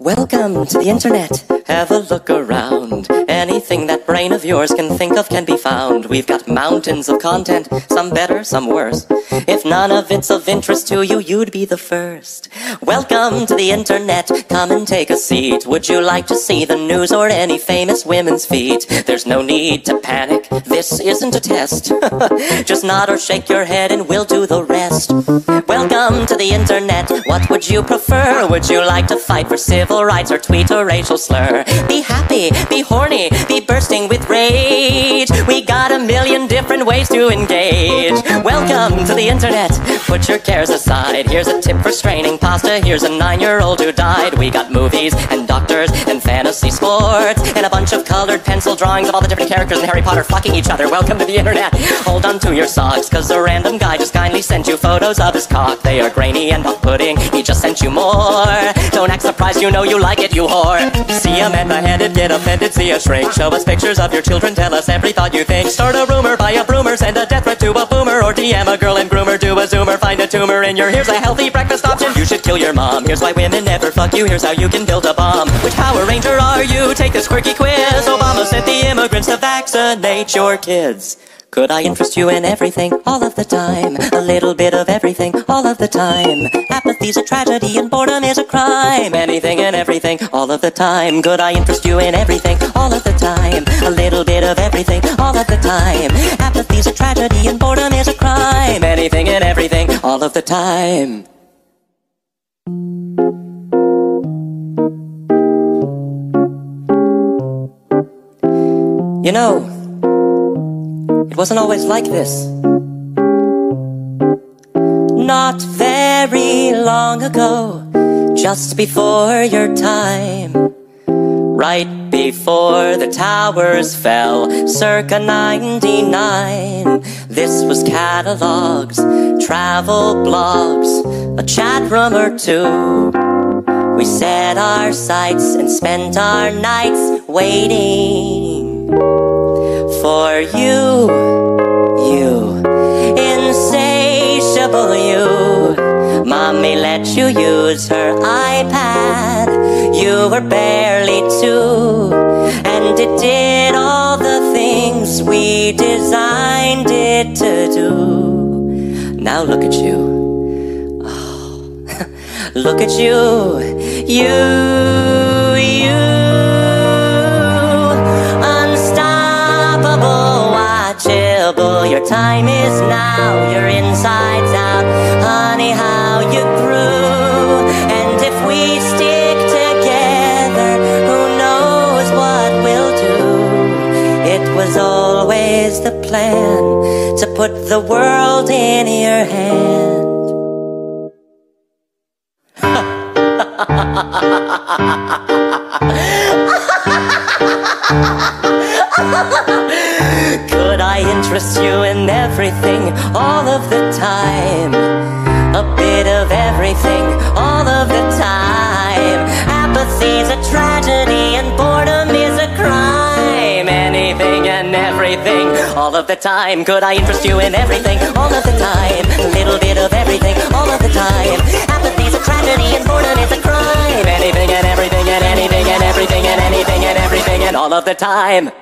Welcome to the internet. Have a look around. Anything that brain of yours can think of can be found. We've got mountains of content, some better, some worse. If none of it's of interest to you, you'd be the first. Welcome to the internet. Come and take a seat. Would you like to see the news or any famous women's feet? There's no need to panic. This isn't a test. Just nod or shake your head and we'll do the rest. Welcome to the internet. What would you prefer? Would you like to fight for civil rights or tweet a racial slur? Be happy, be horny, be bursting with rage. We got a million different ways to engage. Welcome to the internet. Put your cares aside. Here's a tip for straining pasta. Here's a nine-year-old who died. We got movies and doctors and fantasy sports and a bunch of colored pencil drawings of all the different characters in Harry Potter fucking each other. Welcome to the internet. Hold on to your socks, cause a random guy just kindly sent you photos of his cock. They are grainy and off-putting. He just sent you more. Don't act surprised, you know you like it, you whore. See a man beheaded, get offended, see a shrink. Show us pictures of your children, tell us every thought you think. Start a rumor, buy a broomer, send a death threat to a DM a girl and groomer, do a zoomer, find a tumor in your. Here's a healthy breakfast option. You should kill your mom. Here's why women never fuck you. Here's how you can build a bomb. Which Power Ranger are you? Take this quirky quiz. Obama sent the immigrants to vaccinate your kids. Could I interest you in everything, all of the time? A little bit of everything, all of the time. Apathy's a tragedy and boredom is a crime. Anything and everything, all of the time. Could I interest you in everything, all of the time? A little bit of everything, all of the time. Apathy's a tragedy and boredom is a crime. Anything and everything, all of the time. You know, it wasn't always like this. Not very long ago, just before your time. Right before the towers fell, circa 99. This was catalogs, travel blogs, a chat room or two. We set our sights and spent our nights waiting for you, you, Mommy let you use her iPad. You were barely two, and it did all the things we designed it to do. Now look at you. Oh, look at you, you, you. Your time is now, your insides out. Honey, how you grew. And if we stick together, who knows what we'll do? It was always the plan to put the world in your hand. Could I interest you in everything all of the time? A bit of everything all of the time. Apathy's a tragedy and boredom is a crime. Anything and everything all of the time. Could I interest you in everything all of the time? A little bit of everything all of the time. Apathy's a tragedy and boredom is a crime. Anything and everything and anything and everything and anything and everything and all of the time.